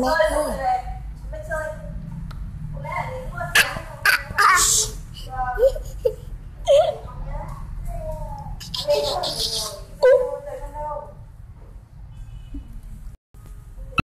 mẹ thôi